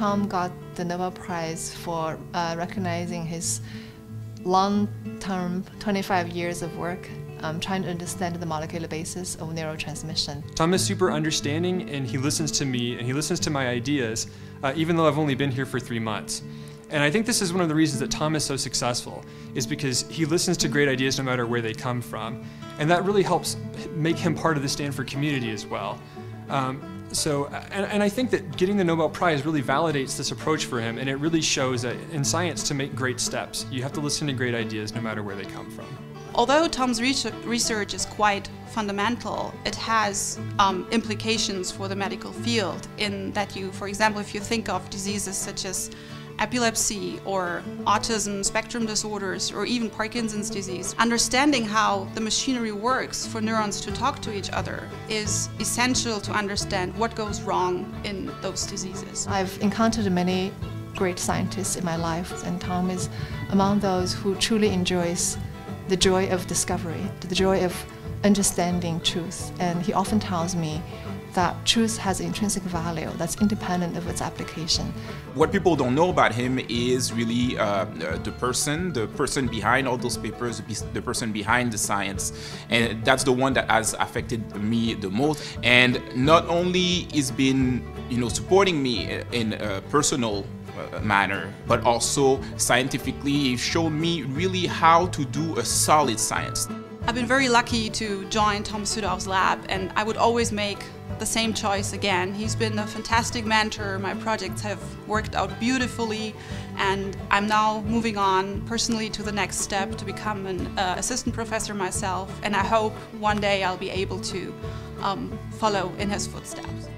Tom got the Nobel Prize for uh, recognizing his long-term, 25 years of work um, trying to understand the molecular basis of neurotransmission. Tom is super understanding and he listens to me and he listens to my ideas, uh, even though I've only been here for three months. And I think this is one of the reasons that Tom is so successful, is because he listens to great ideas no matter where they come from. And that really helps make him part of the Stanford community as well. Um, so, and, and, I think that getting the Nobel Prize really validates this approach for him, and it really shows that in science, to make great steps, you have to listen to great ideas no matter where they come from. Although Tom's research is quite fundamental, it has um, implications for the medical field in that you, for example, if you think of diseases such as epilepsy or autism spectrum disorders or even Parkinson's disease, understanding how the machinery works for neurons to talk to each other is essential to understand what goes wrong in those diseases. I've encountered many great scientists in my life and Tom is among those who truly enjoys the joy of discovery, the joy of understanding truth. And he often tells me that truth has intrinsic value that's independent of its application. What people don't know about him is really uh, the person, the person behind all those papers, the person behind the science. And that's the one that has affected me the most. And not only is been, you know, supporting me in a personal uh, manner, but also scientifically he showed me really how to do a solid science. I've been very lucky to join Tom Südhof's lab and I would always make the same choice again. He's been a fantastic mentor, my projects have worked out beautifully and I'm now moving on personally to the next step to become an uh, assistant professor myself and I hope one day I'll be able to um, follow in his footsteps.